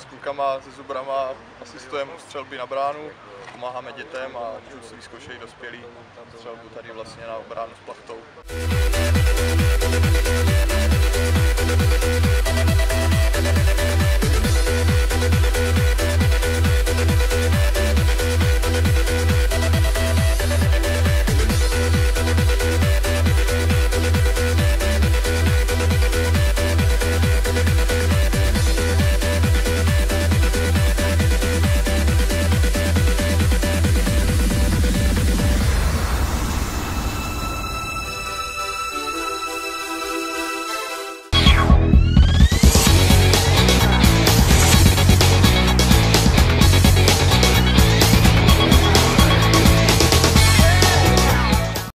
trenérama, se zubrama, asistujeme střelby na bránu, pomáháme dětem a kluci vyzkoušejí dospělí střelbu tady vlastně na bránu s plachtou.